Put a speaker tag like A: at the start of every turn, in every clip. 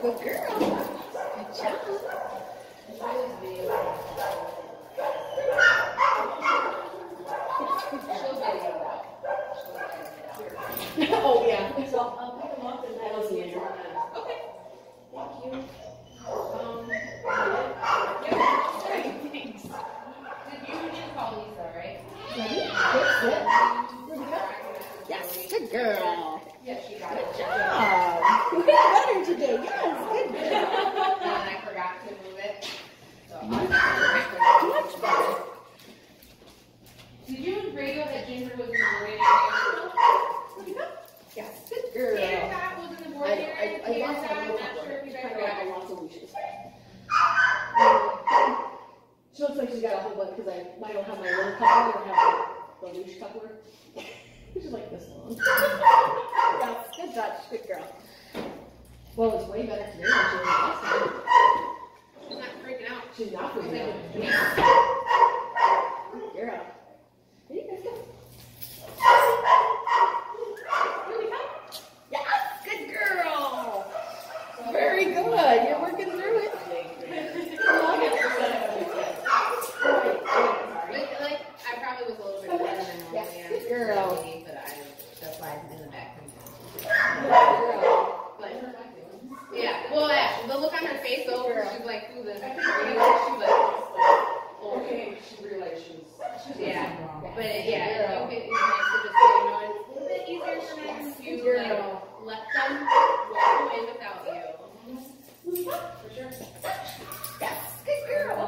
A: Good girl. Good job. oh yeah. So I'll pick them up and I will see you.
B: Okay.
A: Thank you.
B: Um, yeah. Thanks. Did you did call Lisa, right?
A: Ready? Good, good. Ready to go? Yes, good girl.
B: Yeah, she got it.
A: Good job. Today. Yes, good
B: And. I forgot to move it. So
A: Much better.
B: Did you and Grego that Ginger was in the boarding area?
A: Ready to go? Yes, good girl.
B: Tater Tot was in the
A: I,
B: boarding
A: I,
B: area.
A: I
B: Tater
A: lost
B: Tot,
A: my
B: I'm
A: little
B: not sure if you
A: Kind
B: guys
A: of
B: got
A: like
B: it.
A: I lost the leashes. She looks like she's got a whole bunch because I, I don't have my little coupler or have the leash coupler. She's like this long. yes, good touch, good girl. Well, it's way better today than she was last time.
B: She's not freaking out.
A: She's not freaking out.
B: "Yeah."
A: You're up. Ready? Let's go. Here we go. Yes, good girl. Very good. You're working through it.
B: Like, like, I probably was a little bit better than I
A: Yes, good girl.
B: But I, that's why I'm in the back.
A: Good girl.
B: But, yeah, well, yeah, the look on her face though, she's like, who this? She's like, oh,
C: Okay, she realized she was.
B: yeah.
C: wrong.
B: But yeah, I think it is nice to just, you know, it's a little bit easier for them to
A: Good
B: like,
A: girl.
B: let them walk away without you.
C: For sure.
A: Yes, good girl.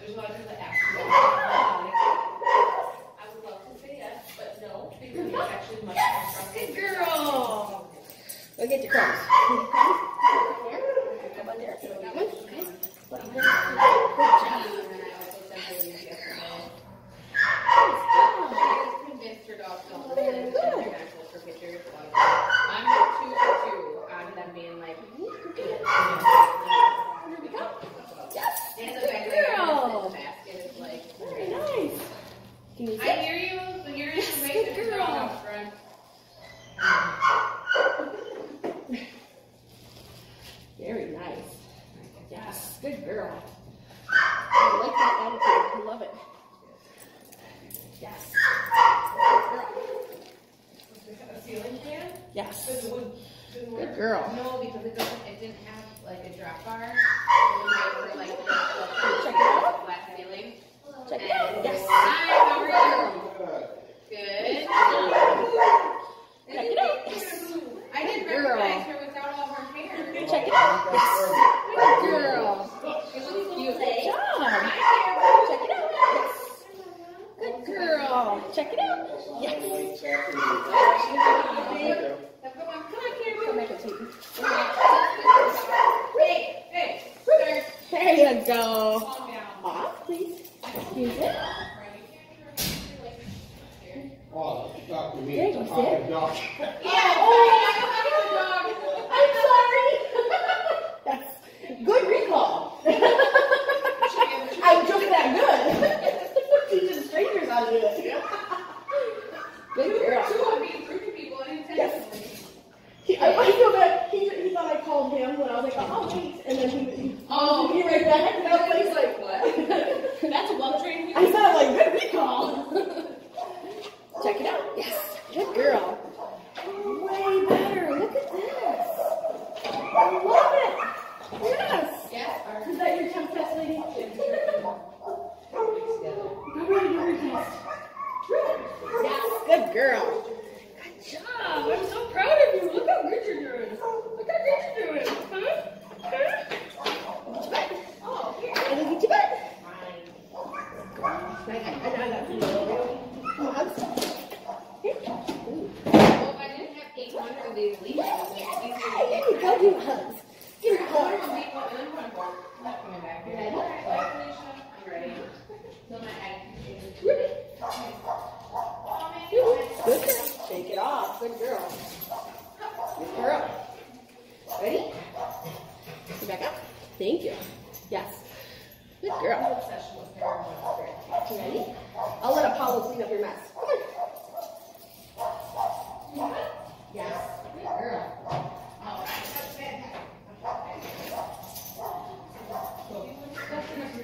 C: There's a lot of people that ask me. I would love to say yes, but no, because it's actually much more
A: Good girl. Go get your crumbs. Here. How about there? That one? Okay. Put 'em there. Good job.
B: And then I also sent her these yesterday.
A: Good job.
B: I convinced her dog to listen
A: Very
B: and
A: good.
B: they're gonna post her pictures. So I'm at two for two on them being like,
A: Here we go. Yes.
B: and the
A: Good
B: fact that they're
A: girl.
B: gonna sit in the basket is like,
A: Very nice. Can you
B: I
A: sit?
B: hear you, but you're in the way
A: good
B: that your
A: girl.
B: dog out front.
A: Very nice. Yes, good girl. I like that attitude. I love it. Yes.
C: A ceiling fan?
A: Yes.
C: Because it would, didn't work.
A: Good girl.
B: No, because it doesn't, it didn't have like a drop bar. It for like the
A: Check it out.
B: flat ceiling.
A: Check it out.
B: And-
A: Yes.
B: Hi, how are you? Good.
A: Check it out. Yes.
B: I didn't
A: Girl.
B: recognize her without all her hair.
A: Check it out. Yes. Good girl.
B: She looks cute.
A: Good job.
B: Hi,
A: Check it out. Yes. Good girl. Check it out. Yes.
B: Carol. Come on, come on, Carol.
A: Come make it sweet.
B: Hey, hey, sir.
A: There you go. Off, please. Excuse it.
D: Oh, Dr. Me,
A: There you
D: it's a
A: sit.
D: fucking dog.
B: Yeah, oh,
A: I'm sorry. That's good recall. I'm just that good. Teaching strangers how to do it. Good girl.
B: Two of me, three people unintentionally.
A: He, I, I feel that he, he thought I called him when I was like, oh, wait. And then he, he, I
B: He's
A: like,
B: what? That's a well trained
A: I sounded like good recall. Check it out. Yes. Good girl. Way better. Look at this. I love it. Yes.
B: Yes.
A: Is that your temp test, lady? I'm ready to do your test. Yes, good girl. Good job. I'm so proud of you. Look how good you're doing. Look how good you're doing. Huh? Huh? Look at your butt. Oh, here. And look at your butt. I, I, I got some hugs. Here. Ooh.
B: Well, if I didn't have 800 of these leaves, it
A: go. Give hugs. Her. Ready?
B: Ready.
A: Good. Shake it off. Good girl. Good girl. Ready? Come back up. Thank you. Yes. Good girl. Ready? I'll let Apollo clean up your mess. Come on.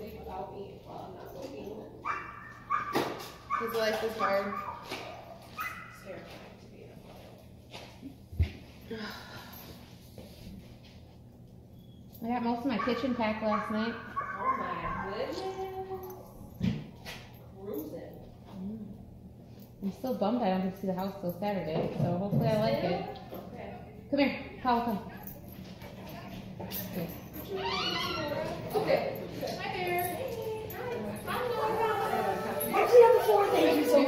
C: But you might leave without me while I'm not looking.
B: His life is hard.
C: It's terrifying to be.
B: I got most of my kitchen packed last night.
C: Oh my goodness. Cruising.
B: I'm still bummed I don't get to see the house till Saturday, so hopefully I like it.
C: Okay.
B: Come here, Kyle, come.
C: Okay. Hi there. Hi, Laura.
A: Actually, on the floor, thank you so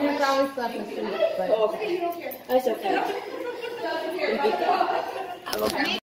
B: You're gonna
A: much.
B: probably slept this week, but.
A: Oh, okay. That's okay.
C: Doesn't care about the
A: Okay.